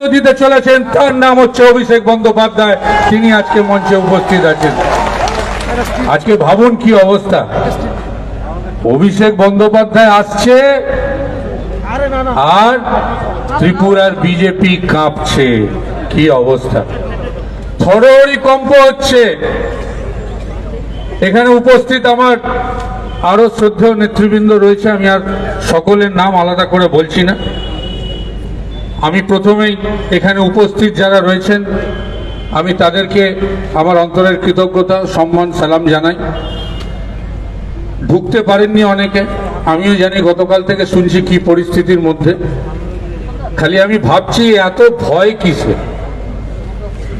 দিতে চলেছেন, তার নাম হচ্ছে অভিষেক বন্দ্যোপাধ্যায়। তিনি আজকে মঞ্চে উপস্থিত আছেন। আজকে ভাবুন কি অবস্থা? অভিষেক বন্দ্যোপাধ্যায় আসছে, আর ত্রিপুরার বিজেপি কাঁপছে। কি অবস্থা? থরহরি কম্প হচ্ছে। এখানে উপস্থিত আমার আরও শ্রদ্ধেয় নেতৃবৃন্দ রয়েছে, আমি আর সকলের নাম আলাদা করে বলছি না। আমি প্রথমেই এখানে উপস্থিত যারা রয়েছেন, আমি তাদেরকে আমার অন্তরের কৃতজ্ঞতা, সম্মান, সালাম জানাই। ঢুকতে পারেননি অনেকে, আমিও জানি গতকাল থেকে শুনছি কি পরিস্থিতির মধ্যে। খালি আমি ভাবছি এত ভয় কিসে?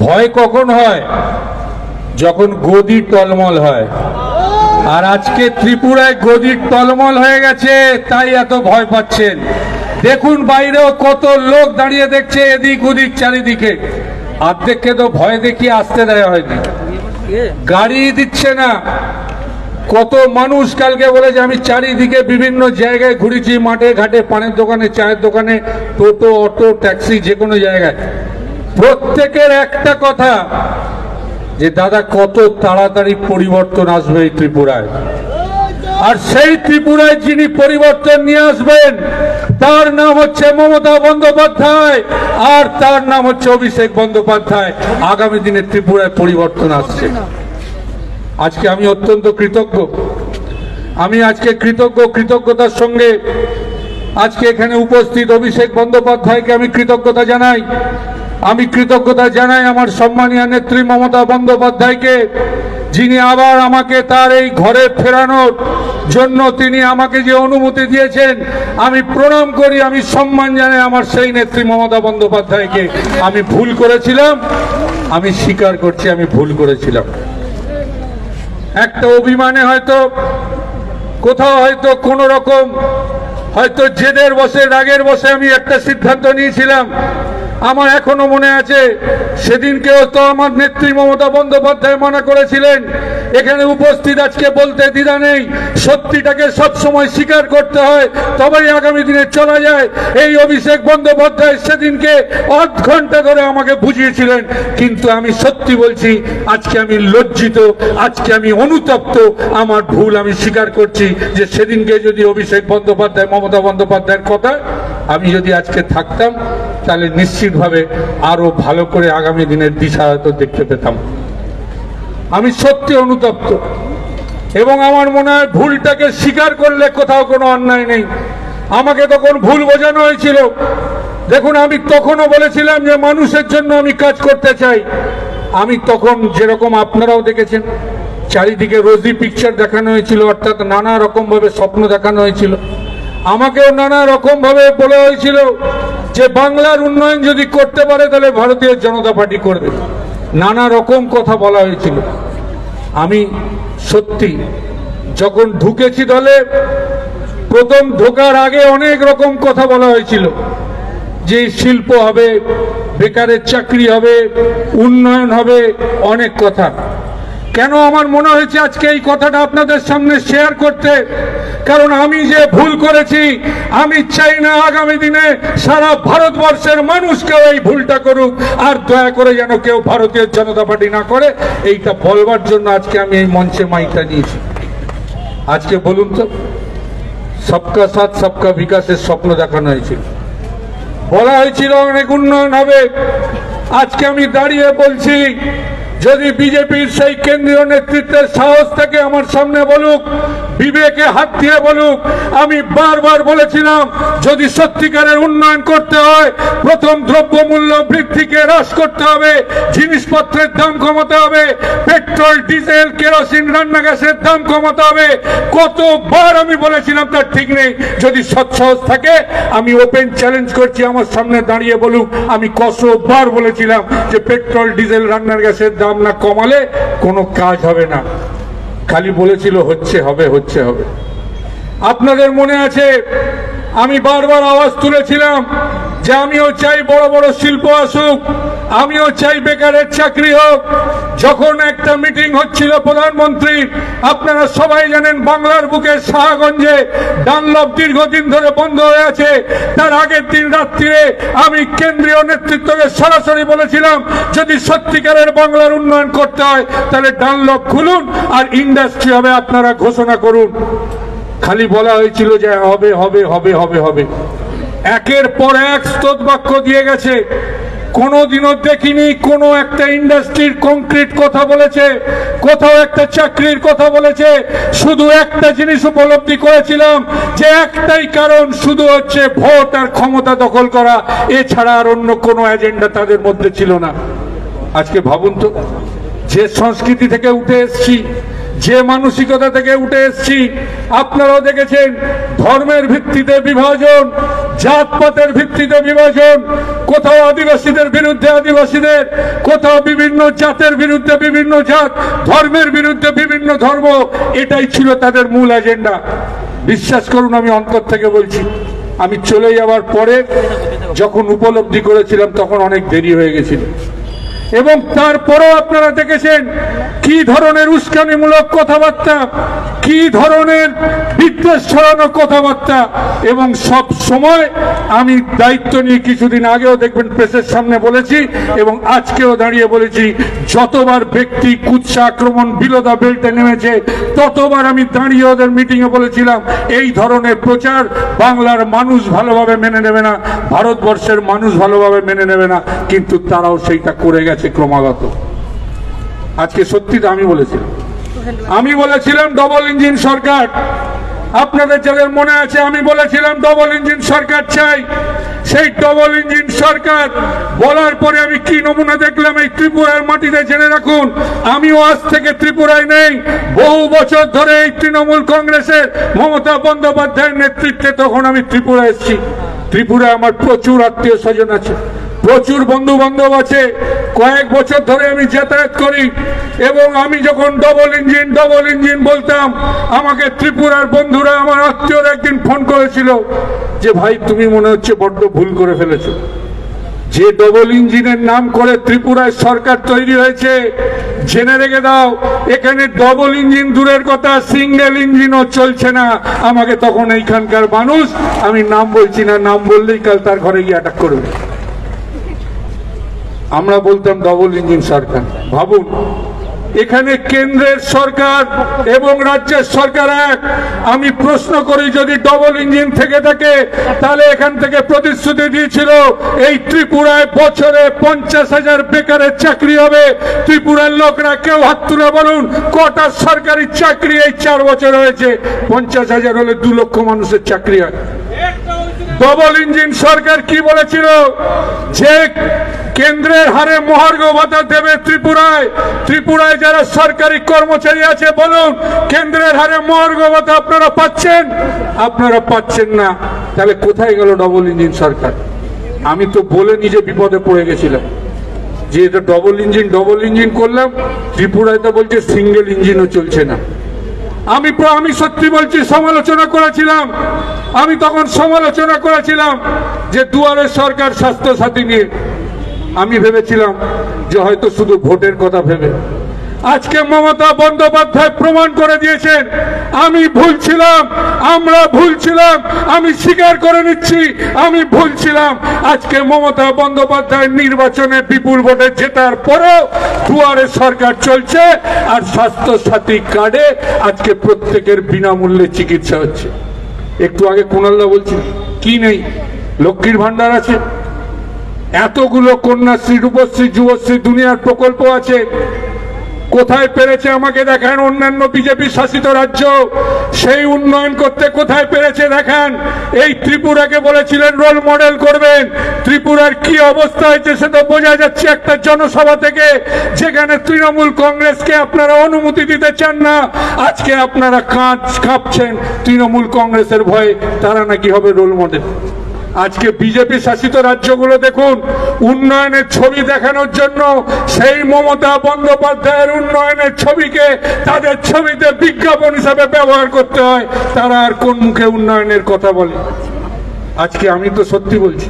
ভয় কখন হয়? যখন গদি টলমল হয়। আর আজকে ত্রিপুরায় গদির টলমল হয়ে গেছে, তাই এত ভয় পাচ্ছেন। দেখুন বাইরেও কত লোক দাঁড়িয়ে দেখছে এদিক ওদিক, চারিদিকে। অর্ধেককে তো ভয় দেখিয়ে আসতে দেওয়া হয়নি। গাড়ি দিচ্ছে না। কত মানুষ কালকে বলেছে, আমি চারিদিকে বিভিন্ন জায়গায় ঘুরেছি, মাঠে ঘাটে, পানের দোকানে, চায়ের দোকানে, টোটো, অটো, ট্যাক্সি যে কোনো জায়গায়। প্রত্যেকের একটা কথা, যে দাদা কত তাড়াতাড়ি পরিবর্তন আসবে এই ত্রিপুরায়। আর সেই ত্রিপুরায় যিনি পরিবর্তন নিয়ে আসবেন, তার নাম হচ্ছে মমতা বন্দ্যোপাধ্যায়, আর তার নাম হচ্ছে অভিষেক বন্দ্যোপাধ্যায়। আগামী দিনে ত্রিপুরায় পরিবর্তন আসছে। আজকে আমি অত্যন্ত কৃতজ্ঞ। আমি আজকে কৃতজ্ঞ কৃতজ্ঞতার সঙ্গে আজকে এখানে উপস্থিত অভিষেক বন্দ্যোপাধ্যায়কে আমি কৃতজ্ঞতা জানাই। আমি কৃতজ্ঞতা জানাই আমার সম্মানীয় নেত্রী মমতা বন্দ্যোপাধ্যায়কে, যিনি আবার আমাকে তার এই ঘরে ফেরানোর জন্য তিনি আমাকে যে অনুমতি দিয়েছেন, আমি প্রণাম করি, আমি সম্মান জানাই আমার সেই নেত্রী মমতা বন্দ্যোপাধ্যায়কে। আমি ভুল করেছিলাম, আমি স্বীকার করছি, আমি ভুল করেছিলাম। একটা অভিমানে হয়তো, কোথাও হয়তো কোন রকম, হয়তো জেদের বসে, রাগের বসে আমি একটা সিদ্ধান্ত নিয়েছিলাম। আমার এখনও মনে আছে, সেদিনকেও তো আমার নেত্রী মমতা বন্দ্যোপাধ্যায় মনে করেছিলেন। এখানে উপস্থিত আজকে বলতে দ্বিধা নেই, সত্যিটাকে সবসময় স্বীকার করতে হয়, তবেই আগামী দিনে চলা যায়। এই অভিষেক বন্দ্যোপাধ্যায় সেদিনকে আধ ঘণ্টা ধরে আমাকে বুঝিয়েছিলেন, কিন্তু আমি সত্যি বলছি, আজকে আমি লজ্জিত, আজকে আমি অনুতপ্ত, আমার ভুল আমি স্বীকার করছি যে সেদিনকে যদি অভিষেক বন্দ্যোপাধ্যায়, মমতা বন্দ্যোপাধ্যায়ের কথা, আমি যদি আজকে থাকতাম তাহলে নিশ্চিতভাবে আরও ভালো করে আগামী দিনের দিশা হয়তো দেখতে পেতাম। আমি সত্যি অনুতপ্ত। এবং আমার মনে হয় ভুলটাকে স্বীকার করলে কোথাও কোনো অন্যায় নেই। আমাকে তখন ভুল বোঝানো হয়েছিল। দেখুন, আমি তখনও বলেছিলাম যে মানুষের জন্য আমি কাজ করতে চাই। আমি তখন যেরকম আপনারাও দেখেছেন, চারিদিকে রোজি পিকচার দেখানো হয়েছিল, অর্থাৎ নানা রকম ভাবে স্বপ্ন দেখানো হয়েছিল। আমাকেও নানা রকম ভাবে বলা হয়েছিল যে বাংলার উন্নয়ন যদি করতে পারে, তাহলে ভারতীয় জনতা পার্টি করবে। নানা রকম কথা বলা হয়েছিল। আমি সত্যি যখন ঢুকেছি দলে, প্রথম ঢোকার আগে অনেক রকম কথা বলা হয়েছিল যে শিল্প হবে, বেকারের চাকরি হবে, উন্নয়ন হবে, অনেক কথা। কেন আমার মনে হয়েছে আজকে এই কথাটা আপনাদের সামনে শেয়ার করতে? কারণ আমি যে ভুল করেছি, আমি চাই না আগামী দিনে সারা ভারতবর্ষের মানুষ কেউ এই ভুলটা করুক। আর দয়া করে যেন কেউ ভারতীয় জনতা পার্টি না করে, এইটা বলবার জন্য আজকে আমি এই মঞ্চে মাইকটা নিয়েছি। আজকে বলুন তো, সবকা সাথ, সবকা বিকাশের স্বপ্ন দেখানো হয়েছিল। বলা হয়েছিল অনেক উন্নয়ন হবে। আজকে আমি দাঁড়িয়ে বলছি যদি বিজেপির সেই কেন্দ্রীয় নেতৃত্বের সাহস থেকে আমার সামনে বলুক, বিবেকে হাত দিয়ে বলুক, আমি বারবার বলেছিলাম, যদি সত্যিকারের উন্নয়ন করতে হয়, প্রথম দ্রব্যমূল্য বৃদ্ধিকে হ্রাস করতে হবে, জিনিসপত্রের দাম কমাতে হবে, পেট্রোল, ডিজেল, কেরোসিন, রান্না গ্যাসের দাম কমাতে হবে, কতবার আমি বলেছিলাম তার ঠিক নেই। যদি সৎসাহস থাকে, আমি ওপেন চ্যালেঞ্জ করছি, আমার সামনে দাঁড়িয়ে বলুক, আমি কতবার বলেছিলাম যে পেট্রোল, ডিজেল, রান্নার গ্যাসের দাম না কমালে কোনো কাজ হবে না। খালি বলেছিল, হচ্ছে হবে হচ্ছে হবে। আপনাদের মনে আছে, আমি বারবার আওয়াজ তুলেছিলাম যে আমিও চাই বড় বড় শিল্প আসুক, আমিও চাই বেকারের চাকরি হোক। যখন একটা মিটিং হচ্ছিল প্রধানমন্ত্রী, আপনারা সবাই জানেন বাংলার বুকে শাহগঞ্জে ডানলপ দীর্ঘদিন ধরে বন্ধ হয়ে আছে। তার আগের দিন রাত্রিরে আমি কেন্দ্রীয় নেতৃত্বকে সরাসরি বলেছিলাম, যদি সত্যিকারের বাংলার উন্নয়ন করতে হয়, তাহলে ডানলপ খুলুন আর ইন্ডাস্ট্রি হবে আপনারা ঘোষণা করুন। খালি বলা হয়েছিল যে হবে হবে হবে হবে হবে। একের পর এক স্তোত বাক্য দিয়ে গেছে। কোনোদিনও দেখিনি, কোনো একটা ইন্ডাস্ট্রির কংক্রিট কথা বলেছে, কোথাও একটা চাকরির কথা বলেছে, শুধু একটা জিনিস উপলব্ধি করেছিলাম যে একটাই কারণ, শুধু হচ্ছে ভোট আর ক্ষমতা দখল করা। এছাড়া আর অন্য কোনো এজেন্ডা তাদের মধ্যে ছিল না। আজকে ভাবুন তো, যে সংস্কৃতি থেকে উঠে এসছি যে মানসিকতা থেকে উঠে এসছি, আপনারাও দেখেছেন, ধর্মের ভিত্তিতে বিভাজন, জাতপাতের ভিত্তিতে বিভাজন, কোথাও আদিবাসীদের বিরুদ্ধে আদিবাসীদের, কোথাও বিভিন্ন জাতের বিরুদ্ধে বিভিন্ন জাত, ধর্মের বিরুদ্ধে বিভিন্ন ধর্ম, এটাই ছিল তাদের মূল এজেন্ডা বিশ্বাস করুন, আমি অন্তর থেকে বলছি, আমি চলে যাওয়ার পরে যখন উপলব্ধি করেছিলাম, তখন অনেক দেরি হয়ে গেছিল। এবং তারপরেও আপনারা দেখেছেন কি ধরনের উস্কানিমূলক কথাবার্তা, কি ধরনের বিদ্বেষ ছড়ানো কথাবার্তা, এবং সব সময় আমি দায়িত্ব নিয়ে কিছুদিন আগেও দেখবেন প্রেসের সামনে বলেছি এবং আজকেও দাঁড়িয়ে বলেছি, যতবার ব্যক্তি কুৎসা আক্রমণ বিলোদা বেল্টে নেমেছে, ততবার আমি দাঁড়িয়ে ওদের মিটিংয়ে বলেছিলাম, এই ধরনের প্রচার বাংলার মানুষ ভালোভাবে মেনে নেবে না, ভারতবর্ষের মানুষ ভালোভাবে মেনে নেবে না, কিন্তু তারাও সেইটা করে গেছে। ক্রমাগত। আজকে সত্যি আমি বলেছিলাম। আমি বলেছিলাম ডবল ইঞ্জিন সরকার আপনাদের যাদের মনে আছে, আমি বলেছিলাম ডবল ইঞ্জিন সরকার চাই। সেই ডবল ইঞ্জিন সরকার বলার পরে আমি কি নমুনা দেখলাম এই ত্রিপুরার মাটিতে জেনে রাখুন, আমিও আজ থেকে ত্রিপুরায় নেই। বহু বছর ধরে এই তৃণমূল কংগ্রেসের মমতা বন্দ্যোপাধ্যায়ের নেতৃত্বে তখন আমি ত্রিপুরা এসেছি। ত্রিপুরায় আমার প্রচুর আত্মীয় স্বজন আছে। প্রচুর বন্ধু বান্ধব আছে। কয়েক বছর ধরে আমি যাতায়াত করি এবং আমি যখন ডবল ইঞ্জিন ডবল ইঞ্জিন বলতাম, আমাকে ত্রিপুরার বন্ধুরা, আমার আত্মীয়রা একদিন ফোন করেছিল যে, ভাই, তুমি মনে হচ্ছে বড্ড ভুল করে ফেলেছো। যে ডবল ইঞ্জিনের নাম করে ত্রিপুরায় সরকার তৈরি হয়েছে, জেনে রেখে দাও, এখানে ডবল ইঞ্জিন দূরের কথা সিঙ্গেল ইঞ্জিনও চলছে না। আমাকে তখন এইখানকার মানুষ, আমি নাম বলছি না, নাম বললেই কাল তার ঘরে গিয়ে অ্যাটাক করবে। আমরা বলতাম ডবল ইঞ্জিন সরকার। ভাবুন, এখানে কেন্দ্রের সরকার এবং রাজ্যের সরকার এক। আমি প্রশ্ন করি, যদি ডবল ইঞ্জিন থেকে থাকে, তাহলে এখান থেকে প্রতিশ্রুতি দিয়েছিল, এই ত্রিপুরায় বছরে পঞ্চাশ হাজার বেকারের চাকরি হবে। ত্রিপুরার লোকরা কেউ হাত তুলে বলুন, কটা সরকারি চাকরি এই চার বছর হয়েছে? পঞ্চাশ হাজার হলে দু লক্ষ মানুষের চাকরি হয়। ডবল ইঞ্জিন সরকার কি বলেছিল? যে কেন্দ্রের হারে মহার্ঘ ভাতা দেবে ত্রিপুরায়। ত্রিপুরায় যারা সরকারি কর্মচারী আছে, বলুন, কেন্দ্রের হারে মহার্ঘ ভাতা আপনারা পাচ্ছেন? আপনারা পাচ্ছেন না। তাহলে কোথায় গেল ডবল ইঞ্জিন সরকার? আমি তো বলে নিজে বিপদে পড়ে গেছিলাম। যে এটা ডবল ইঞ্জিন ডবল ইঞ্জিন করলাম, ত্রিপুরায় তো বলছে সিঙ্গেল ইঞ্জিনও চলছে না। আমি আমি সত্যি বলছি, সমালোচনা করেছিলাম। আমি তখন সমালোচনা করেছিলাম যে দুয়ারে সরকার স্বাস্থ্য সাথী নিয়ে। আমি ভেবেছিলাম যে হয়তো শুধু ভোটের কথা ভেবে। আজকে মমতা বন্দ্যোপাধ্যায় প্রমাণ করে দিয়েছেন, আমি ভুল ছিলাম, আমরা ভুল ছিলাম, আমি স্বীকার করে নিচ্ছি, আমি ভুল ছিলাম। আজকে মমতা বন্দ্যোপাধ্যায় নির্বাচনে বিপুল ভোটে জেতার পরেও দুয়ারে সরকার চলছে আর স্বাস্থ্য সাথী কার্ডে আজকে প্রত্যেকের বিনামূল্যে চিকিৎসা হচ্ছে। একটু আগে কুণালদা বলছি কি নেই? লক্ষ্মীর ভান্ডার আছে? এতগুলো কন্যাশ্রী, রূপশ্রী, যুবশ্রী দুনিয়ার প্রকল্প আছে। কোথায় পেরেছে আমাকে দেখান অন্যান্য বিজেপি শাসিত রাজ্য? সেই উন্নয়ন করতে কোথায় পেরেছে দেখান? এই ত্রিপুরাকে বলেছিলেন রোল মডেল করবেন। ত্রিপুরার কি অবস্থা হয়েছে সে তো বোঝা যাচ্ছে একটা জনসভা থেকে, যেখানে তৃণমূল কংগ্রেসকে আপনারা অনুমতি দিতে চান না। আজকে আপনারা কাঁচ কাঁপছেন তৃণমূল কংগ্রেসের ভয়ে। তারা নাকি হবে রোল মডেল আজকে বিজেপি শাসিত রাজ্যগুলো দেখুন, উন্নয়নের ছবি দেখানোর জন্য সেই মমতা বন্দ্যোপাধ্যায়ের উন্নয়নের ছবিকে তাদের ছবিতে বিজ্ঞাপন হিসাবে ব্যবহার করতে হয়। তারা আর কোন মুখে উন্নয়নের কথা বলে? আজকে আমি তো সত্যি বলছি।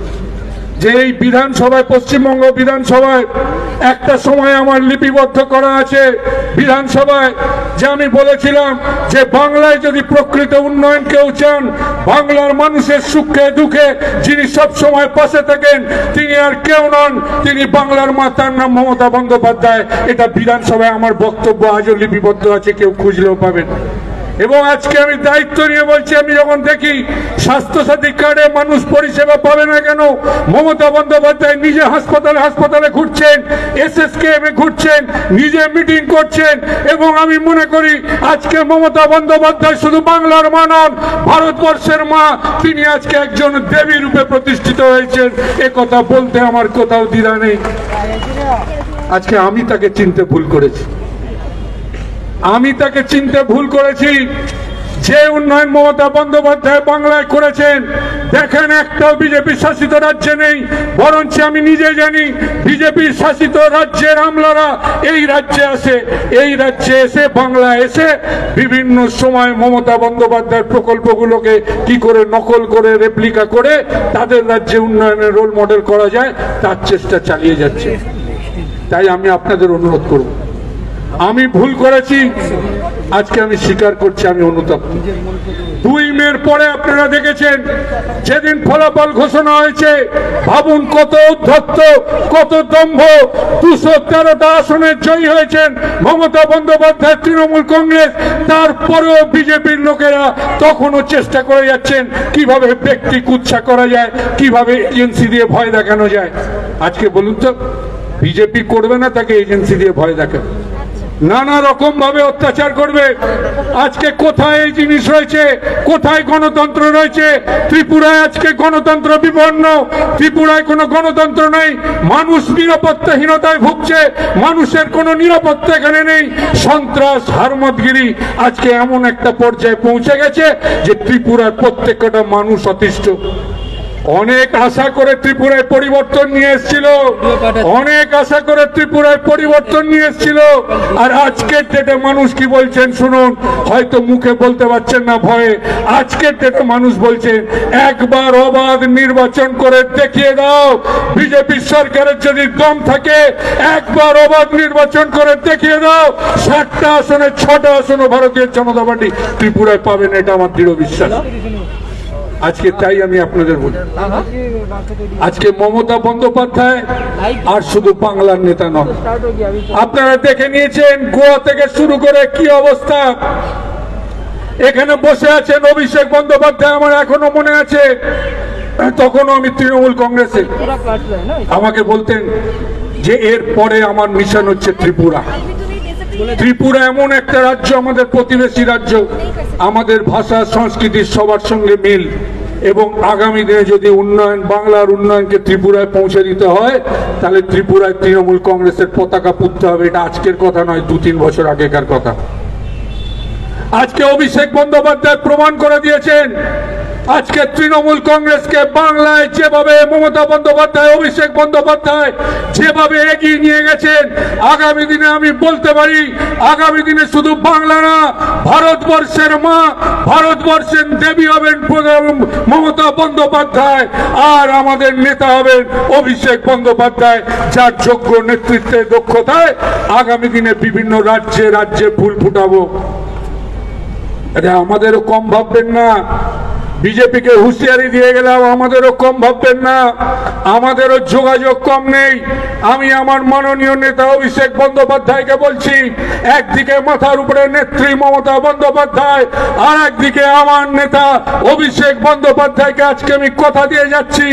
যে এই বিধানসভায়, পশ্চিমবঙ্গ বিধানসভায় একটা সময় আমার লিপিবদ্ধ করা আছে বিধানসভায়, যে আমি বলেছিলাম যে বাংলায় যদি প্রকৃত উন্নয়ন কেউ চান, বাংলার মানুষের সুখে, দুঃখে যিনি সব সময় পাশে থাকেন, তিনি আর কেউ নন, তিনি বাংলার মা তার নাম মমতা বন্দ্যোপাধ্যায়। এটা বিধানসভায় আমার বক্তব্য আজও লিপিবদ্ধ আছে, কেউ খুঁজলেও পাবেন এবং আজকে আমি দায়িত্ব নিয়ে বলছি, আমি যখন দেখি স্বাস্থ্যসাথী কার্ডে মানুষ পরিষেবা পাবে না কেন, মমতা বন্দ্যোপাধ্যায় নিজে হাসপাতালে হাসপাতালে ঘুরছেন এসএসকে ঘুরছেন, নিজে মিটিং করছেন, এবং আমি মনে করি আজকে মমতা বন্দ্যোপাধ্যায় শুধু বাংলার মা নন, ভারতবর্ষের মা, তিনি আজকে একজন দেবী রূপে প্রতিষ্ঠিত হয়েছেন। এ কথা বলতে আমার কোথাও দ্বিধা নেই। আজকে আমি তাকে চিনতে ভুল করেছি। আমি তাকে চিনতে ভুল করেছি। যে উন্নয়ন মমতা বন্দ্যোপাধ্যায় বাংলায় করেছেন, দেখেন একটাও বিজেপি শাসিত রাজ্যে নেই, বরঞ্চ আমি নিজে জানি বিজেপি শাসিত রাজ্যের আমলারা এই রাজ্যে আসে এই রাজ্যে এসে বাংলা এসে বিভিন্ন সময় মমতা বন্দ্যোপাধ্যায়ের প্রকল্পগুলোকে কি করে নকল করে রেপ্লিকা করে, তাদের রাজ্যে উন্নয়নের রোল মডেল করা যায়, তার চেষ্টা চালিয়ে যাচ্ছে। তাই আমি আপনাদের অনুরোধ করব। আমি ভুল করেছি? আজকে আমি স্বীকার করছি, আমি অনুতপ্ত। দুই মের পরে আপনারা দেখেছেন, যেদিন ফলাফল ঘোষণা হয়েছে, ভাবুন কত উদ্ধত্ত, কত দম্ভ, দুশো তেরোটা আসনে জয়ী হয়েছেন মমতা বন্দ্যোপাধ্যায়, তৃণমূল কংগ্রেস, তারপরেও বিজেপির লোকেরা তখনও চেষ্টা করে যাচ্ছেন কীভাবে ব্যক্তি কুচ্ছা করা যায়, কীভাবে এজেন্সি দিয়ে ভয় দেখানো যায়। আজকে বলুন তো, বিজেপি করবে না তাকে এজেন্সি দিয়ে ভয় দেখাবে? নানা রকম ভাবে অত্যাচার করবে। আজকে কোথায় এই জিনিস রয়েছে? কোথায় গণতন্ত্র রয়েছে? ত্রিপুরায় আজকে গণতন্ত্র বিপন্ন। ত্রিপুরায় কোনো গণতন্ত্র নেই। মানুষ নিরাপত্তাহীনতায় ভুগছে। মানুষের কোনো নিরাপত্তা এখানে নেই। সন্ত্রাস, হারমতগিরি আজকে এমন একটা পর্যায়ে পৌঁছে গেছে যে ত্রিপুরার প্রত্যেকটা মানুষ অতিষ্ঠ। অনেক আশা করে ত্রিপুরায় পরিবর্তন নিয়ে এসেছিল। অনেক আশা করে ত্রিপুরায় পরিবর্তন নিয়ে এসেছিল। আর আজকের ডেটে মানুষ কি বলছেন শুনুন, হয়তো মুখে বলতে পারছেন না ভয়ে। আজকের ডেটে মানুষ বলছেন একবার অবাধ নির্বাচন করে দেখিয়ে দাও। বিজেপি সরকারের যদি দম থাকে, একবার অবাধ নির্বাচন করে দেখিয়ে দাও। ষাটটা আসনে, ছটা আসনে ভারতীয় জনতা পার্টি ত্রিপুরায় পাবেন, এটা আমার দৃঢ় বিশ্বাস। আজকে তাই আমি আপনাদের বলি। আজকে মমতা বন্দ্যোপাধ্যায় আর শুধু বাংলার নেতা নন। আপনারা দেখে নিয়েছেন গোয়া থেকে শুরু করে কি অবস্থা। এখানে বসে আছেন অভিষেক বন্দ্যোপাধ্যায়, আমার এখনও মনে আছে। তখনও আমি তৃণমূল কংগ্রেসে। আমাকে বলতেন যে এর পরে আমার মিশন হচ্ছে ত্রিপুরা। ত্রিপুরা এমন একটা রাজ্য, আমাদের প্রতিবেশী রাজ্য, আমাদের ভাষা, সংস্কৃতি সবার সঙ্গে মিল। এবং আগামী দিনে যদি উন্নয়ন, বাংলার উন্নয়নকে ত্রিপুরায় পৌঁছে দিতে হয়, তাহলে ত্রিপুরায় তৃণমূল কংগ্রেসের পতাকা পুঁততে হবে। এটা আজকের কথা নয় দু তিন বছর আগেকার কথা। আজকে অভিষেক বন্দ্যোপাধ্যায় প্রমাণ করে দিয়েছেন আজকে তৃণমূল কংগ্রেসকে বাংলায় যেভাবে মমতা বন্দ্যোপাধ্যায়, অভিষেক বন্দ্যোপাধ্যায় যেভাবে এগিয়ে নিয়ে গেছেন, আগামী দিনে আমি বলতে পারি, আগামী দিনে শুধু বাংলা না, ভারতবর্ষের মা, ভারতবর্ষের দেবী হবেন মমতা বন্দ্যোপাধ্যায়, আর আমাদের নেতা হবেন অভিষেক বন্দ্যোপাধ্যায়, যার যোগ্য নেতৃত্বে দক্ষতায় আগামী দিনে বিভিন্ন রাজ্যে রাজ্যে ফুল ফুটাবো। এটা আমাদেরও কম ভাববেন না। বিজেপিকে হুঁশিয়ারি দিয়ে গেলাম আমাদেরও কম ভাববেন না, আমাদেরও যোগাযোগ কম নেই। আমি আমার মাননীয় নেতা অভিষেক বন্দ্যোপাধ্যায়কে বলছি, একদিকে মাথার উপরে নেত্রী মমতা বন্দ্যোপাধ্যায়, আর একদিকে আমার নেতা অভিষেক বন্দ্যোপাধ্যায়কে আজকে আমি কথা দিয়ে যাচ্ছি।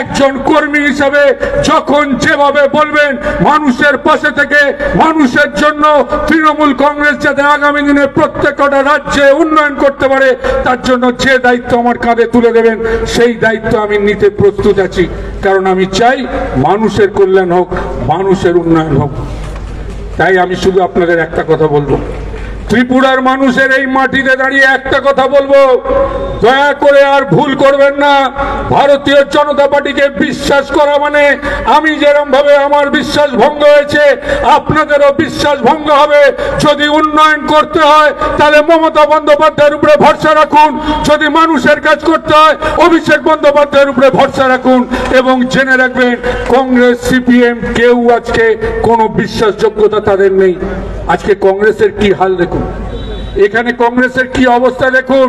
একজন কর্মী হিসাবে যখন যেভাবে বলবেন, মানুষের পাশে থেকে, মানুষের জন্য তৃণমূল কংগ্রেস যাতে আগামী দিনে প্রত্যেকটা রাজ্যে উন্নয়ন করতে পারে, তার জন্য যে দায়িত্ব আমার কাঁধে তুলে দেবেন, সেই দায়িত্ব আমি নিতে প্রস্তুত আছি। কারণ আমি চাই মানুষের কল্যাণ হোক, মানুষের উন্নয়ন হোক। তাই আমি শুধু আপনাদের একটা কথা বলব। ত্রিপুরার মানুষের এই মাটিতে দাঁড়িয়ে একটা কথা বলব। দয়া করে আর ভুল করবেন না। ভারতীয় জনতা পার্টিকে বিশ্বাস করা মানে আমি যেরকম ভাবে আমার বিশ্বাস ভঙ্গ হয়েছে, আপনাদেরও বিশ্বাস ভঙ্গ হবে। যদি উন্নয়ন করতে হয়, তাহলে মমতা বন্দ্যোপাধ্যায়ের উপরে ভরসা রাখুন। যদি মানুষের কাজ করতে হয়, অভিষেক বন্দ্যোপাধ্যায়ের উপরে ভরসা রাখুন। এবং জেনে রাখবেন, কংগ্রেস, সিপিএম, কেউ আজকে কোনো বিশ্বাসযোগ্যতা তাদের নেই। আজকে কংগ্রেসের কি হাল দেখুন? এখানে কংগ্রেসের কি অবস্থা দেখুন?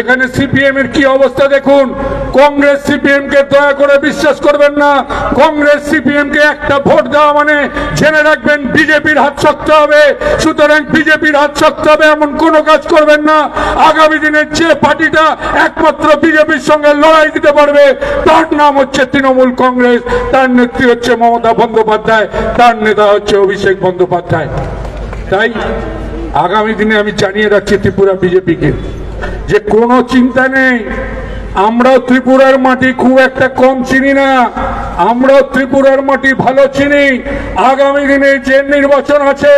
এখানে সিপিএম এর কি অবস্থা দেখুন? কংগ্রেস সিপিএম কে দয়া করে বিশ্বাস করবেন না। কংগ্রেস সিপিএম কে একটা ভোট দেওয়া মানে জেনে রাখবেন, বিজেপির হাত শক্ত হবে। সুতরাং বিজেপির হাত শক্ত হবে এমন কোনো কাজ করবেন না। আগামী দিনের যে পার্টিটা একমাত্র বিজেপির সঙ্গে লড়াই দিতে পারবে, তার নাম হচ্ছে তৃণমূল কংগ্রেস, তার নেত্রী হচ্ছে মমতা বন্দ্যোপাধ্যায়, তার নেতা হচ্ছে অভিষেক বন্দ্যোপাধ্যায়। তাই আগামী দিনে আমি জানিয়ে রাখছি ত্রিপুরা বিজেপিকে যে কোনো চিন্তা নেই। আমরাও ত্রিপুরার মাটি খুব একটা কম চিনি না। আমরাও ত্রিপুরার মাটি ভালো চিনি। আগামী দিনে যে নির্বাচন আছে,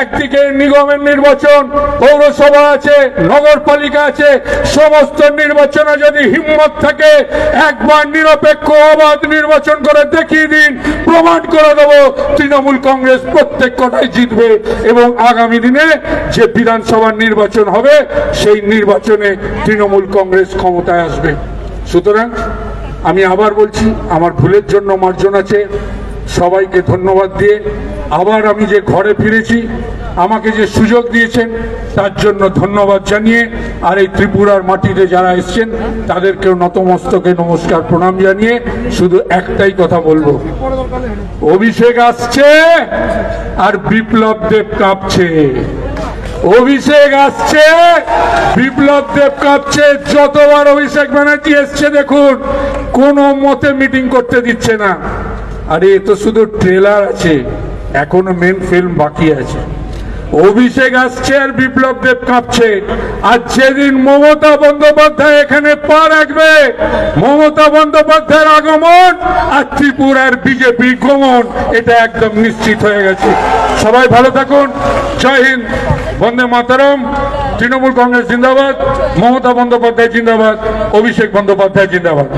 একদিকে নিগমের নির্বাচন, পৌরসভা আছে, নগরপালিকা আছে, সমস্ত নির্বাচনে যদি হিম্মত থাকে, একবার নিরপেক্ষ অবাধ নির্বাচন করে দেখিয়ে দিন, প্রমাণ করে দেবো, তৃণমূল কংগ্রেস প্রত্যেক কটাই জিতবে। এবং আগামী দিনে যে বিধানসভার নির্বাচন হবে, সেই নির্বাচনে তৃণমূল কংগ্রেস ক্ষমতায় আসবে। সুতরাং আমি আবার বলছি, আমার ভুলের জন্য মার্জন আছে। সবাইকে ধন্যবাদ দিয়ে আবার আমি যে ঘরে ফিরেছি, আমাকে যে সুযোগ দিয়েছেন, তার জন্য ধন্যবাদ জানিয়ে আর এই ত্রিপুরার মাটিতে যারা এসছেন, তাদেরকেও নতমস্তকে নমস্কার, প্রণাম জানিয়ে শুধু একটাই কথা বলব। অভিষেক আসছে আর বিপ্লব দেব কাঁপছে। অভিষেক আসছে, বিপ্লব দেব কাঁপছে, যতবার অভিষেক ব্যানার্জি এসছে দেখুন, কোনো মতে মিটিং করতে দিচ্ছে না। আরে, এ তো শুধু ট্রেলার আছে, এখনও মেন ফিল্ম বাকি আছে। অভিষেক আসছে আর বিপ্লব দেব কাঁপছে। আর যেদিন মমতা বন্দ্যোপাধ্যায় এখানে পা রাখবে, মমতা বন্দ্যোপাধ্যায়ের আগমন আর ত্রিপুরার বিজেপি গমন, এটা একদম নিশ্চিত হয়ে গেছে। সবাই ভালো থাকুন, জয় হিন্দ। বন্দে মাতারাম তৃণমূল কংগ্রেস জিন্দাবাদ মমতা বন্দ্যোপাধ্যায় জিন্দাবাদ অভিষেক বন্দ্যোপাধ্যায় জিন্দাবাদ।